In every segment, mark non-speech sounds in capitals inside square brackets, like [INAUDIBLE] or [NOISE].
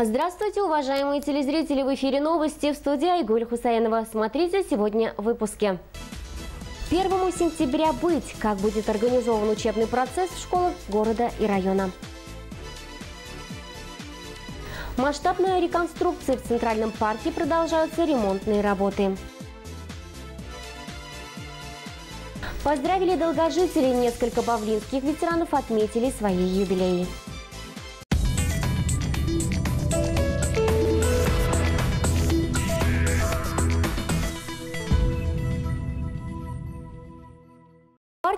Здравствуйте, уважаемые телезрители! В эфире новости в студии Айгуль Хусаинова. Смотрите сегодня в выпуске. 1 сентября быть, как будет организован учебный процесс в школах города и района. Масштабная реконструкция в Центральном парке продолжаются ремонтные работы. Поздравили долгожителей, несколько павлинских ветеранов отметили свои юбилеи.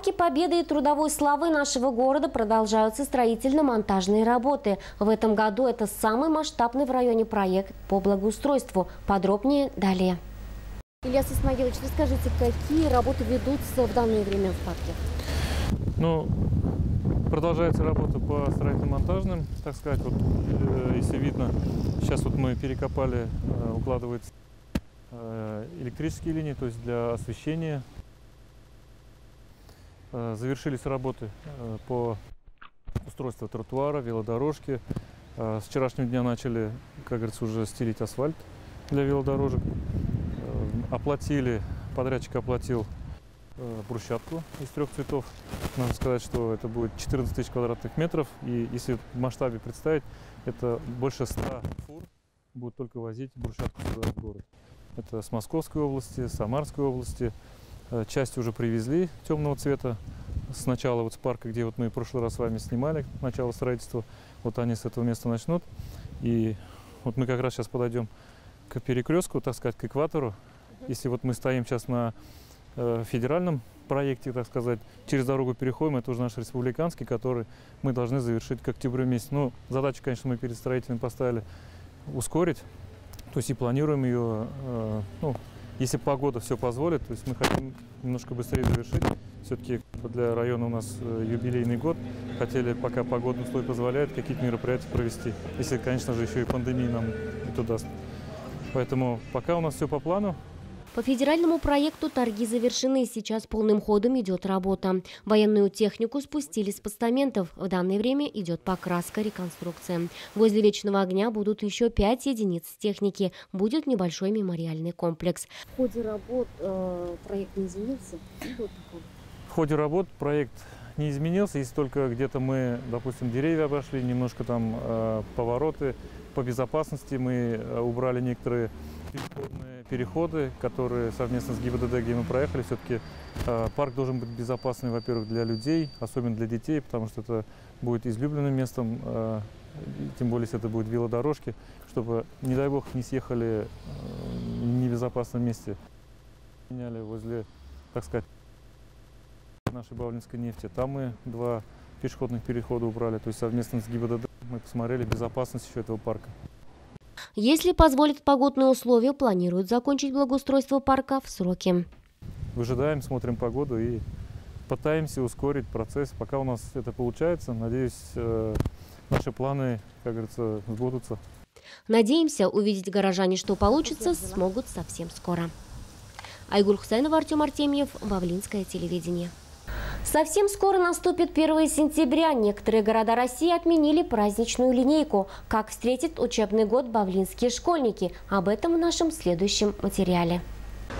Парке Победы и трудовой славы нашего города продолжаются строительно-монтажные работы. В этом году это самый масштабный в районе проект по благоустройству. Подробнее далее. Ильяс Исмагилович, расскажите, какие работы ведутся в данное время в парке? Ну, продолжается работа по строительно-монтажным, так сказать. Вот, э, если видно, сейчас вот мы перекопали, э, укладывается э, электрические линии, то есть для освещения завершились работы э, по устройству тротуара, велодорожки. Э, с вчерашнего дня начали, как говорится, уже стелить асфальт для велодорожек. Оплатили, подрядчик оплатил брусчатку из трех цветов. Надо сказать, что это будет 14 тысяч квадратных метров. И если в масштабе представить, это больше 100 фур будут только возить брусчатку сюда в город. Это с Московской области, Самарской области, Э, часть уже привезли темного цвета. Сначала вот с парка, где вот мы в прошлый раз с вами снимали начало строительства, вот они с этого места начнут. И вот мы как раз сейчас подойдем к перекрестку, так сказать, к экватору. Если вот мы стоим сейчас на э, федеральном проекте, так сказать, через дорогу переходим, это уже наш республиканский, который мы должны завершить к октябрю месяц. Ну, задачу, конечно, мы перед строителями поставили ускорить, то есть и планируем ее, э, ну, если погода все позволит, то есть мы хотим немножко быстрее завершить. Все-таки для района у нас э, юбилейный год. Хотели, пока погодный условия позволяют, какие-то мероприятия провести. Если, конечно же, еще и пандемия нам это даст. Поэтому пока у нас все по плану. По федеральному проекту торги завершены, сейчас полным ходом идет работа. Военную технику спустили с постаментов. В данное время идет покраска, реконструкция. Возле Вечного огня будут еще пять единиц техники. Будет небольшой мемориальный комплекс. В ходе работ э, проект не изменился? В ходе работ проект не изменился, если только где-то мы, допустим, деревья обошли, немножко там э, повороты по безопасности мы э, убрали некоторые пешеходные переходы, которые совместно с ГИБДД, где мы проехали, все-таки э, парк должен быть безопасный, во-первых, для людей, особенно для детей, потому что это будет излюбленным местом, э, тем более, если это будут велодорожки, чтобы, не дай бог, не съехали э, в небезопасном месте. Меняли возле, так сказать, нашей Бавлинской нефти. Там мы два пешеходных перехода убрали, то есть совместно с ГИБДД мы посмотрели безопасность еще этого парка. Если позволят погодные условия, планируют закончить благоустройство парка в сроки. Выжидаем, смотрим погоду и пытаемся ускорить процесс. Пока у нас это получается, надеюсь, э, наши планы, как говорится, сбудутся. Надеемся, увидеть горожане, что получится, смогут совсем скоро. Айгуль Хусайнова, Артем Артемьев, Бавлинское телевидение. Совсем скоро наступит 1 сентября. Некоторые города России отменили праздничную линейку. Как встретит учебный год бавлинские школьники? Об этом в нашем следующем материале.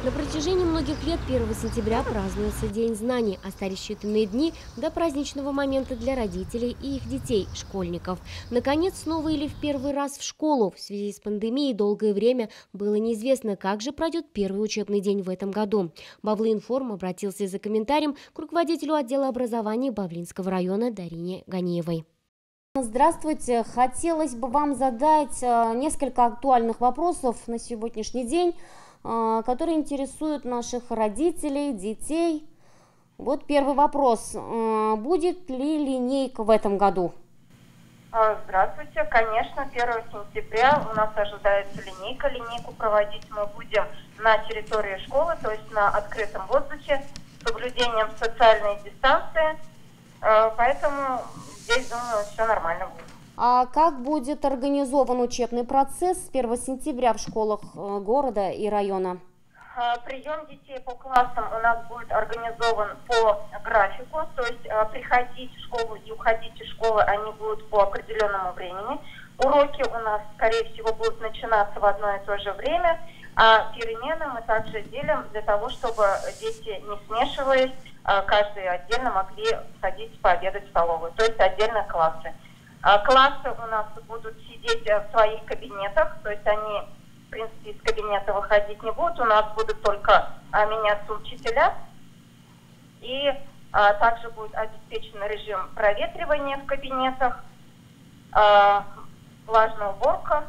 На протяжении многих лет 1 сентября празднуется День знаний. Остались считанные дни до праздничного момента для родителей и их детей, школьников. Наконец, снова или в первый раз в школу. В связи с пандемией долгое время было неизвестно, как же пройдет первый учебный день в этом году. Бавлы-информ обратился за комментарием к руководителю отдела образования Бавлинского района Дарине Ганиевой. Здравствуйте. Хотелось бы вам задать э, несколько актуальных вопросов на сегодняшний день. А, которые интересуют наших родителей, детей. Вот первый вопрос. А, будет ли линейка в этом году? А, здравствуйте. Конечно, 1 сентября у нас ожидается линейка. Линейку проводить мы будем на территории школы, то есть на открытом воздухе, с соблюдением социальной дистанции. Поэтому здесь, думаю, все нормально будет. А как будет организован учебный процесс с 1 сентября в школах э, города и района? А, прием детей по классам у нас будет организован по графику, то есть а, приходить в школу и уходить из школы они будут по определенному времени. Уроки у нас, скорее всего, будут начинаться в одно и то же время, а перемены мы также делим для того, чтобы дети, не смешиваясь, а, каждый отдельно могли садиться пообедать в столовую, то есть отдельно классы. А, классы у нас будут сидеть э, в своих кабинетах, то есть они, в принципе, из кабинета выходить не будут, у нас будут только а, меняться учителя, и также будет обеспечен режим проветривания в кабинетах, влажная уборка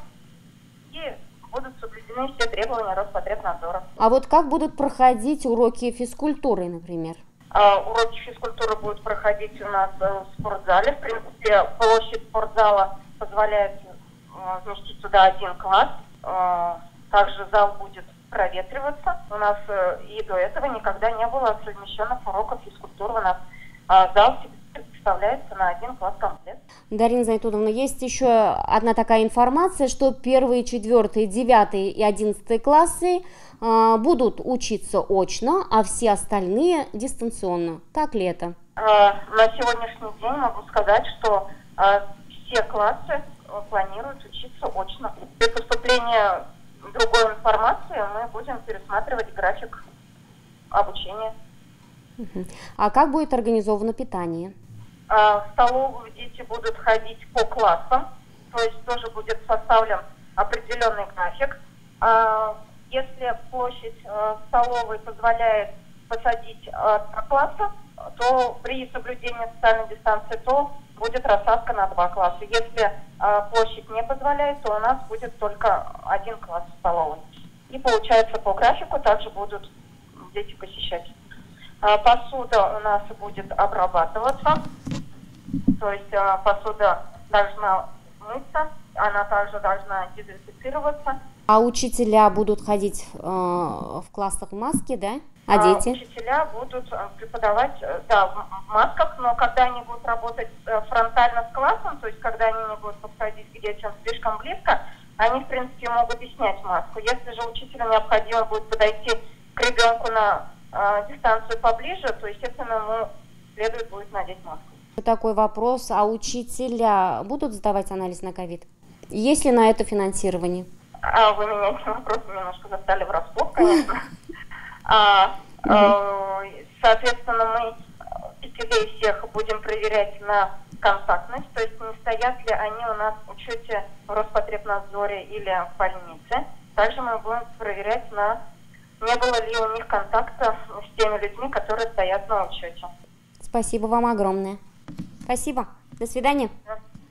и будут соблюдены все требования Роспотребнадзора. А вот как будут проходить уроки физкультуры, например? А, уроки физкультуры будут проходить у нас э, в спортзале. В принципе, площадь спортзала позволяет э, вместить туда один класс. Э, также зал будет проветриваться. У нас и до этого никогда не было совмещенных уроков физкультуры. У нас зал представляется на один класс комплект. Дарина Зайтудовна, есть еще одна такая информация, что первые, четвертые, девятые и одиннадцатые классы э, будут учиться очно, а все остальные дистанционно. Так ли это? Э, на сегодняшний день могу сказать, что э, все классы планируют учиться очно. При поступлении другой информации мы будем пересматривать график обучения. А как будет организовано питание? А, в столовую дети будут ходить по классам, то есть тоже будет составлен определенный график. А, если площадь э, столовой позволяет посадить два класса, то при соблюдении социальной дистанции, то будет рассадка на два класса. Если площадь не позволяет, то у нас будет только один класс в столовой. И получается по графику также будут дети посещать. А, посуда у нас будет обрабатываться, то есть а, посуда должна мыться, она также должна дезинфицироваться. А учителя будут ходить э, в классах в маске, да? А, а дети? Учителя будут э, преподавать, э, да, в масках, но когда они будут работать фронтально с классом, то есть когда они не будут подходить к детям слишком близко, они, в принципе, могут и снять маску. Если же учителю необходимо будет подойти к ребенку на э, дистанцию поближе, то, естественно, ему следует будет надеть маску. Такой вопрос, а учителя будут сдавать анализ на ковид? Есть ли на это финансирование? А, вы меня этим вопросом немножко застали врасплох, [LAUGHS] конечно. А, а, соответственно, мы учителей всех будем проверять на контактность, то есть не стоят ли они у нас в учете в Роспотребнадзоре или в больнице. Также мы будем проверять на не было ли у них контакта с теми людьми, которые стоят на учете. Спасибо вам огромное. Спасибо. До свидания.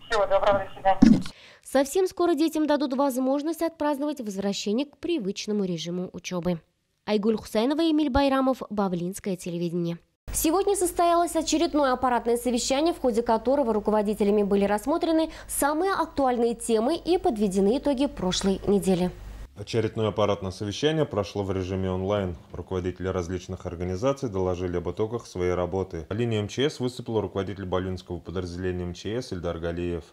Всего доброго, до свидания. Совсем скоро детям дадут возможность отпраздновать возвращение к привычному режиму учебы. Айгуль Хусайнова Эмиль Байрамов, Бавлинское телевидение. Сегодня состоялось очередное аппаратное совещание, в ходе которого руководителями были рассмотрены самые актуальные темы и подведены итоги прошлой недели. Очередное аппаратное совещание прошло в режиме онлайн. Руководители различных организаций доложили об итогах своей работы. По линии МЧС выступил руководитель Балюнского подразделения МЧС Ильдар Галиев.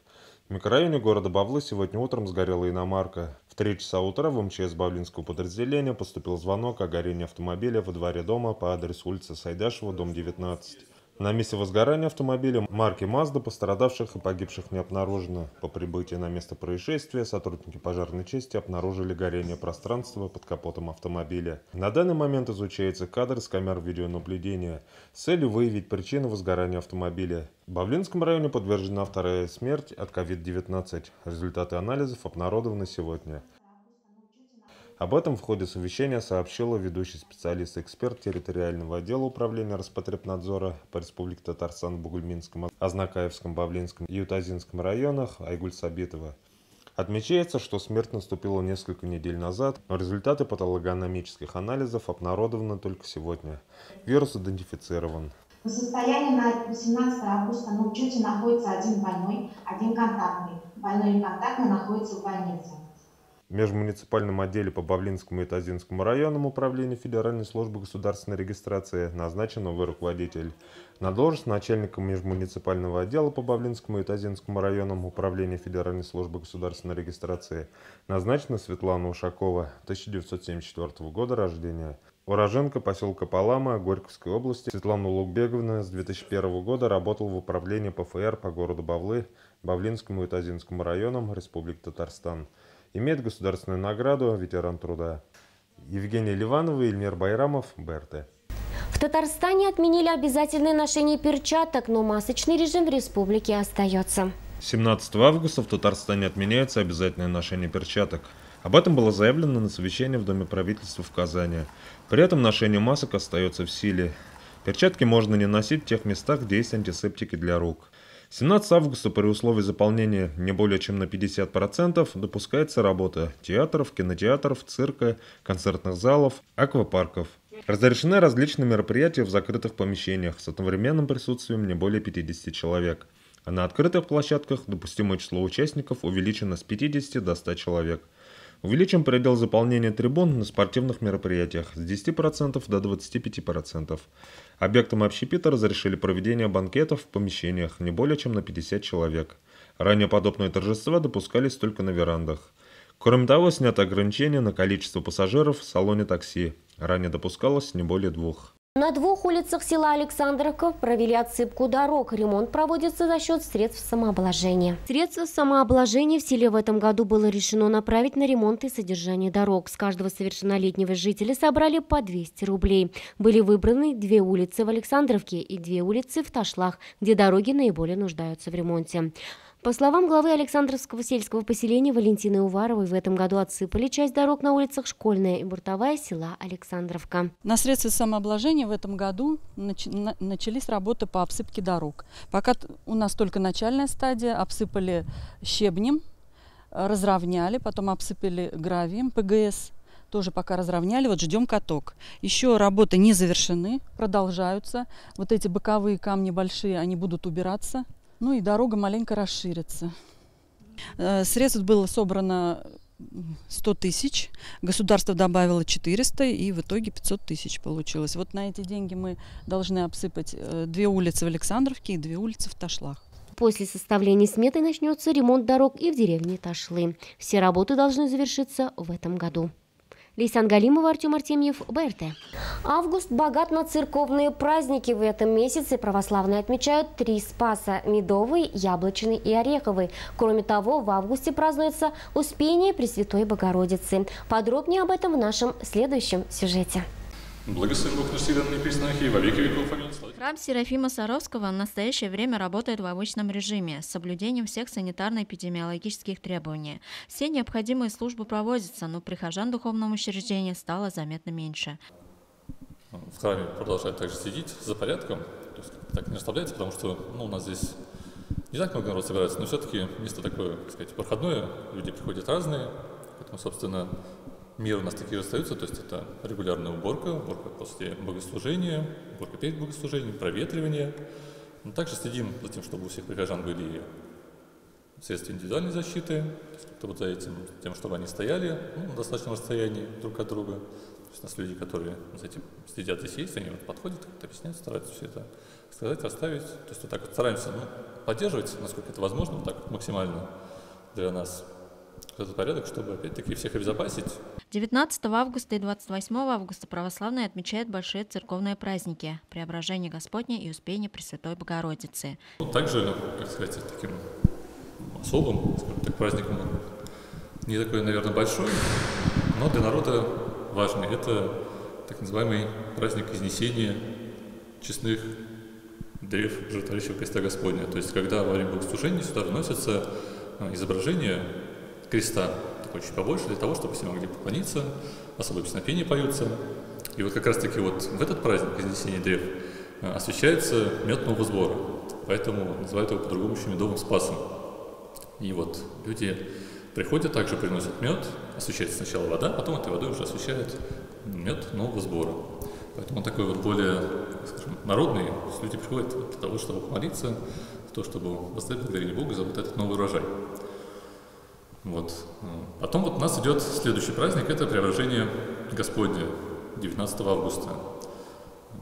В микрорайоне города Бавлы сегодня утром сгорела иномарка. В 3 часа утра в МЧС Бавлинского подразделения поступил звонок о горении автомобиля во дворе дома по адресу улицы Сайдашева, дом 19. На месте возгорания автомобиля марки Mazda пострадавших и погибших не обнаружено. По прибытии на место происшествия сотрудники пожарной части обнаружили горение пространства под капотом автомобиля. На данный момент изучается кадр с камер видеонаблюдения с целью выявить причины возгорания автомобиля. В Бавлинском районе подтверждена вторая смерть от COVID-19. Результаты анализов обнародованы сегодня. Об этом в ходе совещания сообщила ведущий специалист-эксперт территориального отдела управления Роспотребнадзора по Республике Татарстан в Бугульминском, Азнакаевском, Бавлинском и Ютазинском районах Айгуль Сабитова. Отмечается, что смерть наступила несколько недель назад, но результаты патологоанатомических анализов обнародованы только сегодня. Вирус идентифицирован. В состоянии на 18 августа на учете находится один больной, один контактный. Больной и контактный находится в больнице. Межмуниципальном отделе по Бавлинскому и Тазинскому районам управления Федеральной службы государственной регистрации назначен новый руководитель. На должность начальника межмуниципального отдела по Бавлинскому и Тазинскому районам управления Федеральной службы государственной регистрации назначена Светлана Ушакова, 1974 года рождения. Уроженка поселка Палама Горьковской области Светлана Лукбеговна с 2001 года работала в управлении ПФР по городу Бавлы, Бавлинскому и Тазинскому районам Республики Татарстан. Имеет государственную награду «Ветеран труда». Евгений Ливанов и Ильмир Байрамов, БРТ. В Татарстане отменили обязательное ношение перчаток, но масочный режим в республике остается. 17 августа в Татарстане отменяется обязательное ношение перчаток. Об этом было заявлено на совещании в Доме правительства в Казани. При этом ношение масок остается в силе. Перчатки можно не носить в тех местах, где есть антисептики для рук. 17 августа при условии заполнения не более чем на 50% допускается работа театров, кинотеатров, цирка, концертных залов, аквапарков. Разрешены различные мероприятия в закрытых помещениях с одновременным присутствием не более 50 человек. А на открытых площадках допустимое число участников увеличено с 50 до 100 человек – Увеличим предел заполнения трибун на спортивных мероприятиях с 10% до 25%. Объектам общепита разрешили проведение банкетов в помещениях не более чем на 50 человек. Ранее подобные торжества допускались только на верандах. Кроме того, снято ограничение на количество пассажиров в салоне такси. Ранее допускалось не более двух. На двух улицах села Александровка провели отсыпку дорог. Ремонт проводится за счет средств самообложения. Средства самообложения в селе в этом году было решено направить на ремонт и содержание дорог. С каждого совершеннолетнего жителя собрали по 200 рублей. Были выбраны две улицы в Александровке и две улицы в Ташлах, где дороги наиболее нуждаются в ремонте. По словам главы Александровского сельского поселения Валентины Уваровой, в этом году отсыпали часть дорог на улицах Школьная и Буртовая села Александровка. На средства самообложения в этом году начались работы по обсыпке дорог. Пока у нас только начальная стадия, обсыпали щебнем, разровняли, потом обсыпали гравием, ПГС, тоже пока разровняли, вот ждем каток. Еще работы не завершены, продолжаются. Вот эти боковые камни большие, они будут убираться. Ну и дорога маленько расширится. Э, средств было собрано 100 тысяч, государство добавило 400 и в итоге 500 тысяч получилось. Вот на эти деньги мы должны обсыпать э, две улицы в Александровке и две улицы в Ташлах. После составления сметы начнется ремонт дорог и в деревне Ташлы. Все работы должны завершиться в этом году. Лейсан Галимова, Артем Артемьев, БРТ. Август богат на церковные праздники. В этом месяце православные отмечают три спаса – медовый, яблочный и ореховый. Кроме того, в августе празднуется Успение Пресвятой Богородицы. Подробнее об этом в нашем следующем сюжете. Благословен Бог наш и приснах и во веки веков. Аминь. Храм Серафима Саровского в настоящее время работает в обычном режиме с соблюдением всех санитарно-эпидемиологических требований. Все необходимые службы проводятся, но прихожан духовного учреждения стало заметно меньше. В храме продолжают также следить за порядком, то есть так не расслабляется, потому что ну, у нас здесь не так много народ собирается, но все-таки место такое, так сказать, проходное, люди приходят разные, поэтому, собственно, Мир у нас такие остаются, то есть это регулярная уборка, уборка после богослужения, уборка перед богослужением, проветривание. Но также следим за тем, чтобы у всех прихожан были средства индивидуальной защиты, то вот за этим, тем, чтобы они стояли ну, на достаточном расстоянии друг от друга. То есть у нас люди, которые за этим следят здесь есть, они вот подходят, как-то объясняют, стараются все это сказать, оставить. То есть вот так вот стараемся ну, поддерживать, насколько это возможно, вот так вот максимально для нас этот порядок, чтобы опять-таки всех обезопасить. 19 августа и 28 августа православные отмечают большие церковные праздники – Преображение Господне и Успение Пресвятой Богородицы. Ну, также, как сказать, таким особым скажем так, праздником, не такой, наверное, большой, но для народа важный. Это так называемый праздник Изнесения честных древ жертворящего креста Господня. То есть, когда во время богослужения сюда выносятся а, изображения креста, такой чуть побольше, для того, чтобы все могли поклониться, особые песнопения поются. И вот как раз-таки вот в этот праздник Изнесения древ э, освещается мед нового сбора, поэтому называют его по-другому еще медовым спасом. И вот люди приходят, также приносят мед, освещается сначала вода, потом этой водой уже освещают мед нового сбора. Поэтому он такой вот более, скажем, народный. Люди приходят для того, чтобы помолиться, для того, чтобы воздать благодарение Богу за вот этот новый урожай. Вот. Потом вот у нас идет следующий праздник, это преображение Господне, 19 августа.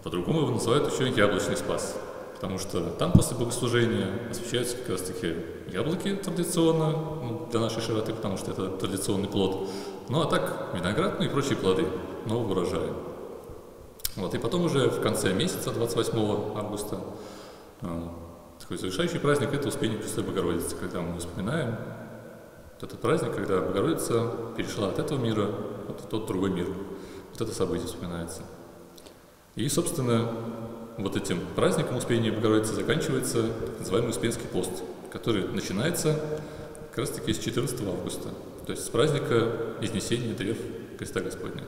По-другому его называют еще яблочный спас, потому что там после богослужения освещаются как раз таки яблоки традиционно, ну, для нашей широты, потому что это традиционный плод. Ну а так виноград, ну и прочие плоды нового урожая. Вот, и потом уже в конце месяца, 28 августа, э, такой завершающий праздник – это Успение Пресвятой Богородицы, когда мы вспоминаем вот этот праздник, когда Богородица перешла от этого мира в тот другой мир. Вот это событие вспоминается. И, собственно, вот этим праздником Успения Богородицы заканчивается так называемый Успенский пост, который начинается как раз таки с 14 августа, то есть с праздника Изнесения древ Креста Господня.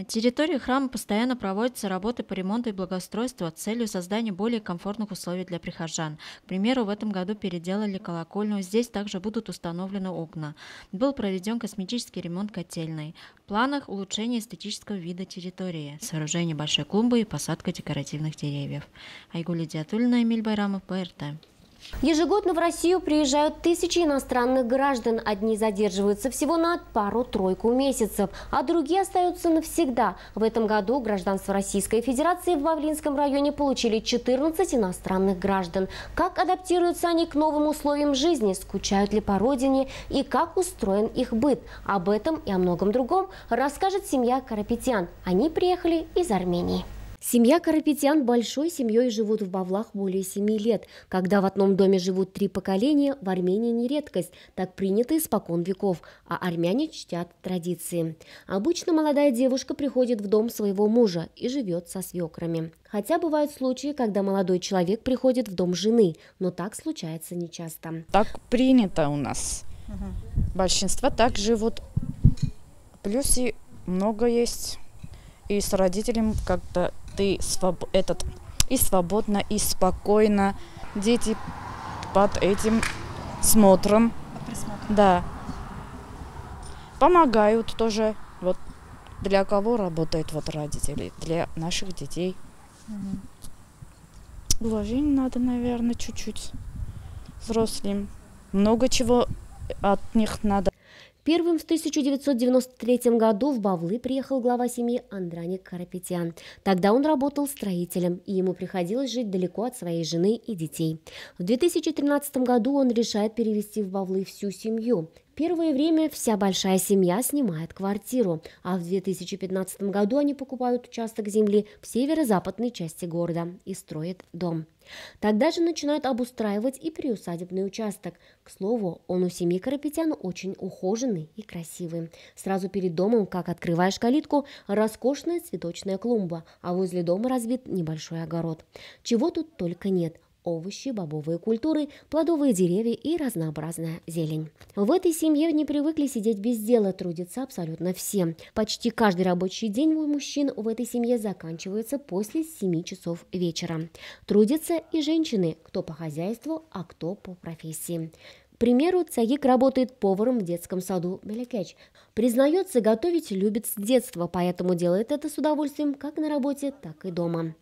На территории храма постоянно проводятся работы по ремонту и благоустройству с целью создания более комфортных условий для прихожан. К примеру, в этом году переделали колокольню, здесь также будут установлены окна. Был проведен косметический ремонт котельной. В планах улучшение эстетического вида территории, сооружение большой клумбы и посадка декоративных деревьев. Айгули Диатулина, Эмиль Байрамов, ПРТ. Ежегодно в Россию приезжают тысячи иностранных граждан. Одни задерживаются всего на пару-тройку месяцев, а другие остаются навсегда. В этом году гражданство Российской Федерации в Бавлинском районе получили 14 иностранных граждан. Как адаптируются они к новым условиям жизни, скучают ли по родине и как устроен их быт? Об этом и о многом другом расскажет семья Карапетян. Они приехали из Армении. Семья Карапетян большой семьей живут в Бавлах более семи лет. Когда в одном доме живут три поколения, в Армении не редкость, так принято испокон веков, а армяне чтят традиции. Обычно молодая девушка приходит в дом своего мужа и живет со свекрами. Хотя бывают случаи, когда молодой человек приходит в дом жены, но так случается нечасто. Так принято у нас. Угу. Большинство так живут. Плюс и много есть. И с родителями как-то ты своб... этот и свободно, и спокойно. Дети под этим смотром. Да. Помогают тоже. Вот для кого работают вот родители? Для наших детей. Угу. Уважение надо, наверное, чуть-чуть взрослым. Много чего от них надо Первым в 1993 году в Бавлы приехал глава семьи Андраник Карапетян. Тогда он работал строителем, и ему приходилось жить далеко от своей жены и детей. В 2013 году он решает перевести в Бавлы всю семью. Первое время вся большая семья снимает квартиру, а в 2015 году они покупают участок земли в северо-западной части города и строят дом. Тогда же начинают обустраивать и приусадебный участок. К слову, он у семьи Карапетян очень ухоженный и красивый. Сразу перед домом, как открываешь калитку, роскошная цветочная клумба, а возле дома разбит небольшой огород. Чего тут только нет – овощи, бобовые культуры, плодовые деревья и разнообразная зелень. В этой семье не привыкли сидеть без дела, трудятся абсолютно все. Почти каждый рабочий день у мужчин в этой семье заканчивается после 7 часов вечера. Трудятся и женщины, кто по хозяйству, а кто по профессии. К примеру, Цагик работает поваром в детском саду Белякеч. Признается, готовить любит с детства, поэтому делает это с удовольствием как на работе, так и дома.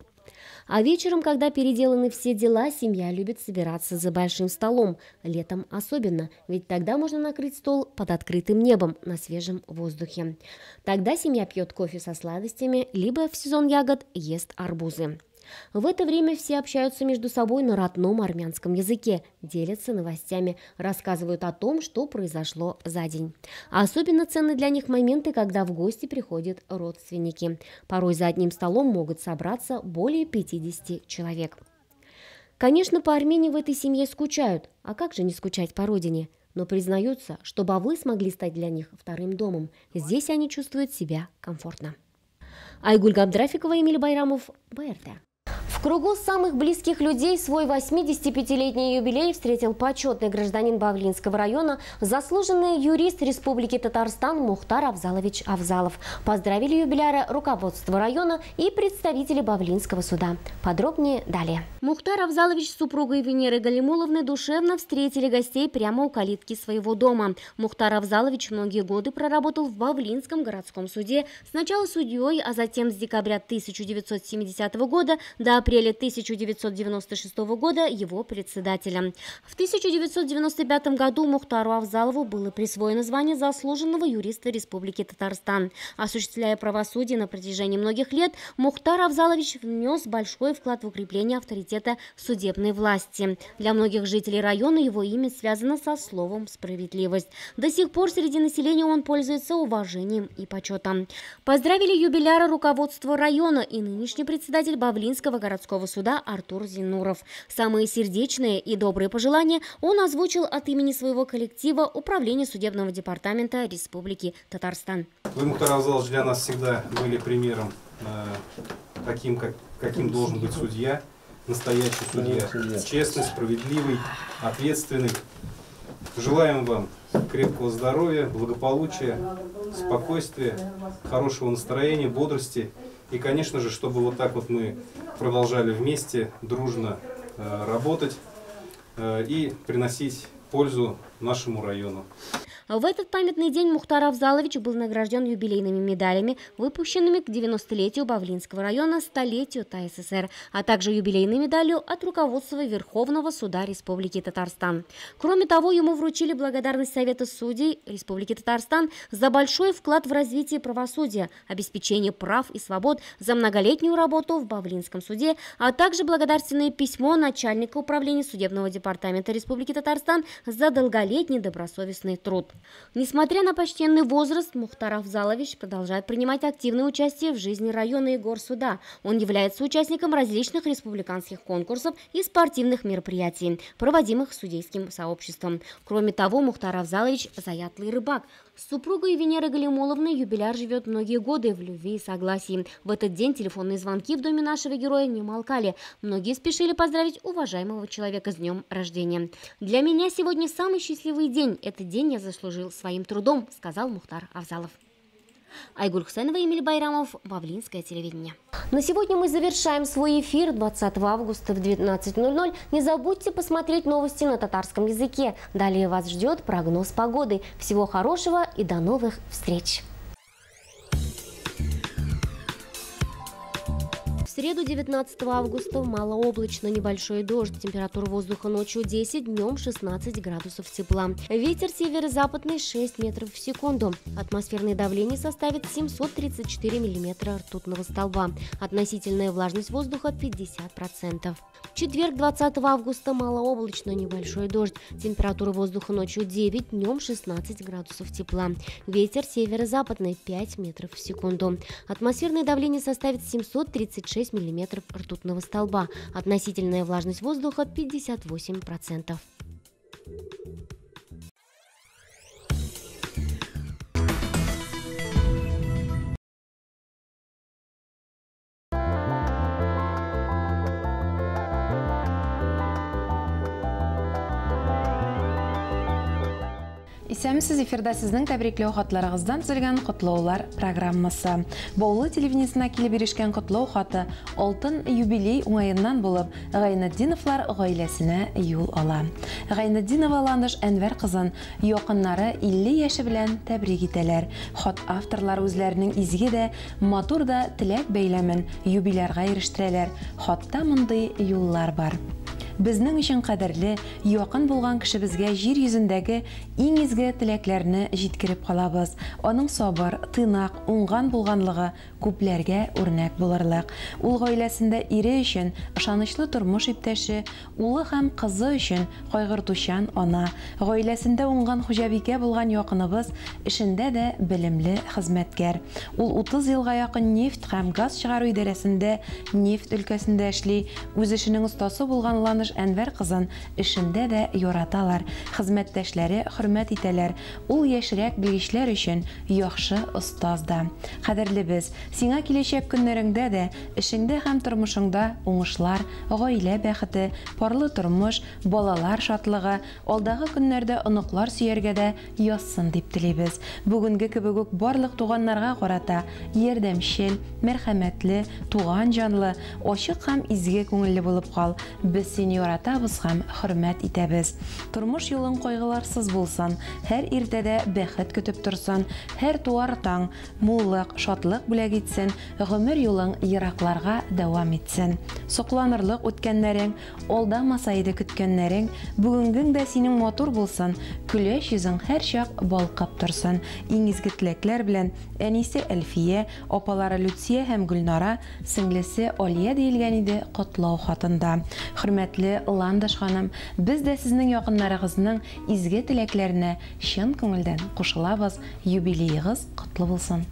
А вечером, когда переделаны все дела, семья любит собираться за большим столом, летом особенно, ведь тогда можно накрыть стол под открытым небом на свежем воздухе. Тогда семья пьет кофе со сладостями, либо в сезон ягод ест арбузы. В это время все общаются между собой на родном армянском языке, делятся новостями, рассказывают о том, что произошло за день. Особенно ценны для них моменты, когда в гости приходят родственники. Порой за одним столом могут собраться более 50 человек. Конечно, по Армении в этой семье скучают, а как же не скучать по родине? но признаются, что Бавлы смогли стать для них вторым домом. Здесь они чувствуют себя комфортно. Айгуль Габдрафикова, Эмиль Байрамов, БРТ. В кругу самых близких людей свой 85-летний юбилей встретил почетный гражданин Бавлинского района, заслуженный юрист Республики Татарстан Мухтар Авзалович Авзалов. Поздравили юбиляра руководство района и представители Бавлинского суда. Подробнее далее. Мухтар Авзалович с супругой Венеры Галимуловны душевно встретили гостей прямо у калитки своего дома. Мухтар Авзалович многие годы проработал в Бавлинском городском суде, сначала судьей, а затем с декабря 1970 года до апреле 1996 года его председателем. В 1995 году Мухтару Авзалову было присвоено звание заслуженного юриста Республики Татарстан. Осуществляя правосудие на протяжении многих лет, Мухтар Авзалович внес большой вклад в укрепление авторитета судебной власти. Для многих жителей района его имя связано со словом «справедливость». До сих пор среди населения он пользуется уважением и почетом. Поздравили юбиляра руководство района и нынешний председатель Бавлинского городского суда Артур Зинуров. Самые сердечные и добрые пожелания он озвучил от имени своего коллектива Управления судебного департамента Республики Татарстан. Вы, Мухтар Авзалович, для нас всегда были примером э, таким, как, каким должен быть судья, настоящий судья. Честный, справедливый, ответственный. Желаем вам крепкого здоровья, благополучия, спокойствия, хорошего настроения, бодрости. И, конечно же, чтобы вот так вот мы продолжали вместе, дружно э, работать э, и приносить пользу нашему району. В этот памятный день Мухтар Авзалович был награжден юбилейными медалями, выпущенными к 90-летию Бавлинского района, столетию ТССР, а также юбилейной медалью от руководства Верховного суда Республики Татарстан. Кроме того, ему вручили благодарность Совета судей Республики Татарстан за большой вклад в развитие правосудия, обеспечение прав и свобод, за многолетнюю работу в Бавлинском суде, а также благодарственное письмо начальника управления судебного департамента Республики Татарстан за долголетний добросовестный труд. Несмотря на почтенный возраст, Мухтар Авзалович продолжает принимать активное участие в жизни района и горсуда. Он является участником различных республиканских конкурсов и спортивных мероприятий, проводимых судейским сообществом. Кроме того, Мухтар Авзалович – заятлый рыбак. С супругой Венеры Галимоловны юбиляр живет многие годы в любви и согласии. В этот день телефонные звонки в доме нашего героя не молкали. Многие спешили поздравить уважаемого человека с днем рождения. «Для меня сегодня самый счастливый день. Этот день я заслужил своим трудом», сказал Мухтар Авзалов. Айгуль Хусейнова, Эмиль Байрамов, Бавлинское телевидение. На сегодня мы завершаем свой эфир 20 августа в 19.00. Не забудьте посмотреть новости на татарском языке. Далее вас ждет прогноз погоды. Всего хорошего и до новых встреч! Среду 19 августа малооблачно, небольшой дождь. Температура воздуха ночью 10, днем 16 градусов тепла. Ветер северо-западный 6 метров в секунду. Атмосферное давление составит 734 миллиметра ртутного столба. Относительная влажность воздуха 50%. Четверг 20 августа малооблачно, небольшой дождь. Температура воздуха ночью 9, днем 16 градусов тепла. Ветер северо-западный 5 метров в секунду. Атмосферное давление составит 736 6 мм ртутного столба. Относительная влажность воздуха 58%. Исәмсез эфирда сезнең тәбрикләү хатларыгыздан төзелгән котлаулар программасы. Баулы телевидениесенә килеп ирешкән котлау хаты алтын юбилей уңаеннан булып, Гайнетдиновлар гаиләсенә юл ала. Гайнетдинова Ландыш Әнвәр кызын якыннары 50 яше белән тәбрик итәләр. Хат авторлар үзләренең изге дә, матур да теләк бәйләмен юбилярга ирештерәләр. Хатта мондый юллар бар біздің үшін қадірлі яқын болған кішібізге жер жүзіндегі ең ізгі тілеклеріні жеткіріп қалабыз оның собыр тынақ оңған болғанлығы көплерге өрнек боларлық ол ғаиләсінде ире үшін ышанычлы тұрмыш иптәші улы һәм қызы үшін қайғыртушан ана ғаиләсендә уңған хужабикә болған якыныбыз ішінде де білімлі хезмәткәр. Ул 30 елга якын нефть һәм газ чыгару идарәсендә нефть өлкәсендә эшли, үз эшенең остасы булган Ланыш Таш Әнвәр кызын эшендә дә яраталар. Хезмәттәшләре хөрмәт итәләр. Ул яшьрәк белгечләр өчен яхшы остаз да. Кадерлебез, сиңа киләчәк көннәреңдә дә эшеңдә һәм тормышыңда уңышлар, гаилә бәхете, парлы тормыш, балалар шатлыгы, алдагы көннәрдә оныклар сөяргә дә язсын дип телибез. Бүгенге кебек үк барлык туганнарга карата ярдәмчел, мәрхәмәтле, туган җанлы, ачык һәм изге күңелле булып кал. Без сине яратабыз һәм хөрмәт итәбез. Тормыш юлын кайгыларсыз булсын, һәр иртәдә бәхет көтеп торсын, һәр туар таң муллык, шатлык бүләк итсен, гомер юлың еракларга дәвам итсен. Сокланырлык үткәннәрең, алдамаса иде көткәннәрең, бүгенгең дә синең матур булсын, көләч йөзең һәр чак балкып торсын. Иң изге теләкләр белән әнисе Әлфия, апалары Люция һәм Гөлнара, сеңлесе Алия диелгән иде котлау хатында. Хөрмәтле Ландыш ханым, без дә сезнең якыннарыгызның изге теләкләренә чын күңелдән кушылабыз. Юбилейгыз котлы булсын.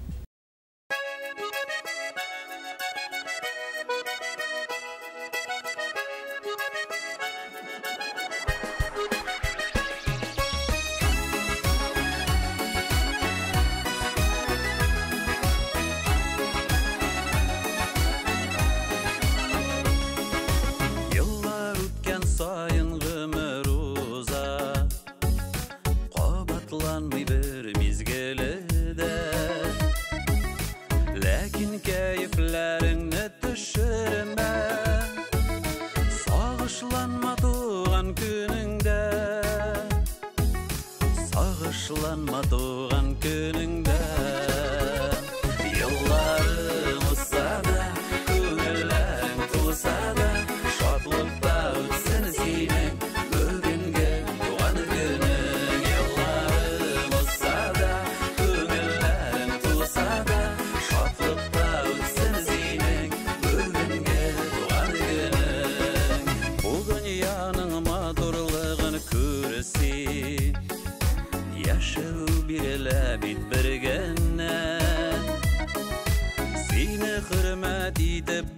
the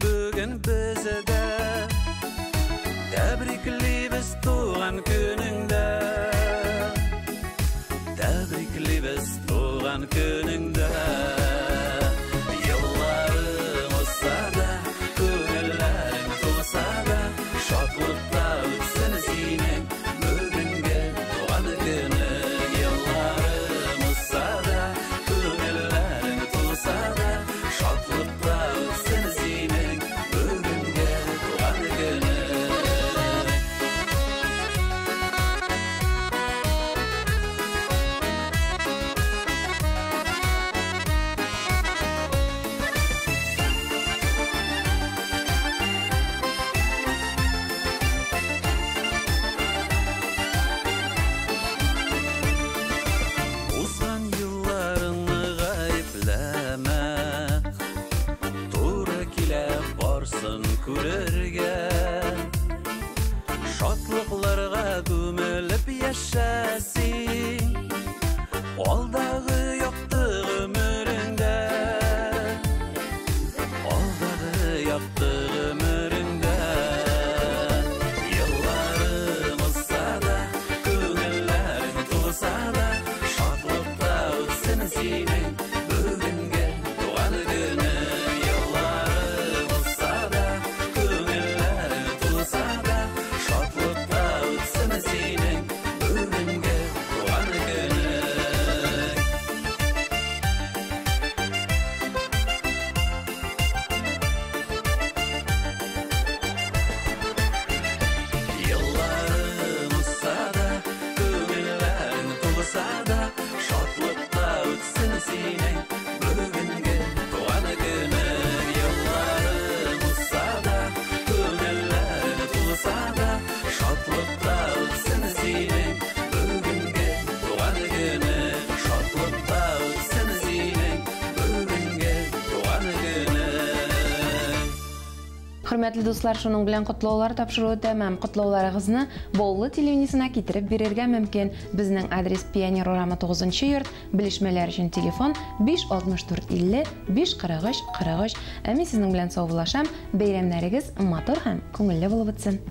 Хөрмәтле дуслар, шуның белән котлаулар тапшыру тәмам. Котлауларыгызны Боллы телевидениесенә китереп бирергә мөмкин. Безнең адрес Пионер урамы 9 йорт. Белешмәләр өчен телефон 56450 543 43. Ә мин сезнең белән саубуллашам. Бәйрәмнәрегез матур һәм күңелле булып үтсен.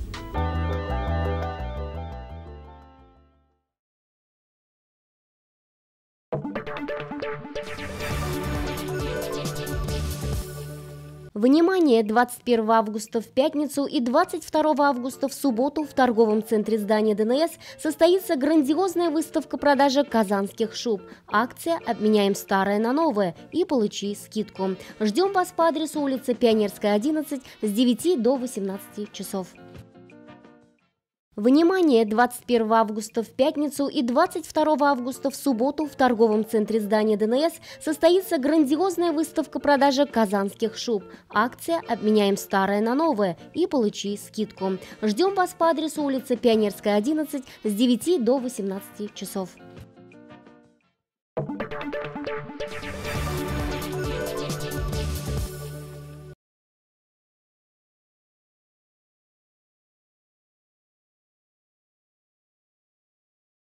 Внимание! 21 августа в пятницу и 22 августа в субботу в торговом центре здания ДНС состоится грандиозная выставка продажи казанских шуб. Акция «Обменяем старое на новое» и получи скидку. Ждем вас по адресу улица Пионерская, 11 с 9 до 18 часов. Внимание! 21 августа в пятницу и 22 августа в субботу в торговом центре здания ДНС состоится грандиозная выставка продажи казанских шуб. Акция «Обменяем старое на новое» и «Получи скидку». Ждем вас по адресу улицы Пионерская, 11 с 9 до 18 часов. Thank you.